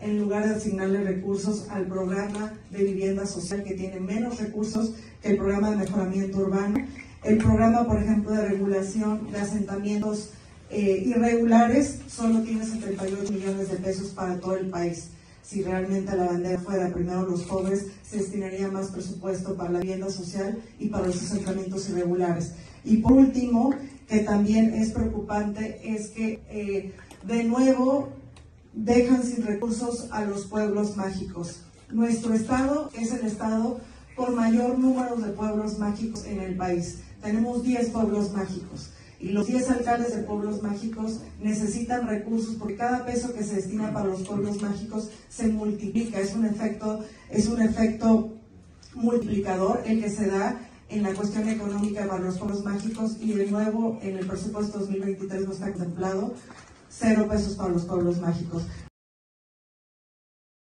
en lugar de asignarle recursos al programa de vivienda social que tiene menos recursos que el programa de mejoramiento urbano. El programa, por ejemplo, de regulación de asentamientos eh, irregulares solo tiene 78 millones de pesos para todo el país. Si realmente la bandera fuera primero los pobres, se destinaría más presupuesto para la vivienda social y para los asentamientos irregulares. Y por último, que también es preocupante, es que eh, de nuevo dejan sin recursos a los pueblos mágicos. Nuestro estado es el estado con mayor número de pueblos mágicos en el país. Tenemos 10 pueblos mágicos y los 10 alcaldes de pueblos mágicos necesitan recursos porque cada peso que se destina para los pueblos mágicos se multiplica, es un efecto, es un efecto multiplicador el que se da en la cuestión económica para los pueblos mágicos y de nuevo en el presupuesto 2023 no está contemplado cero pesos para los pueblos mágicos.